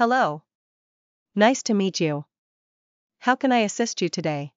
Hello. Nice to meet you. How can I assist you today?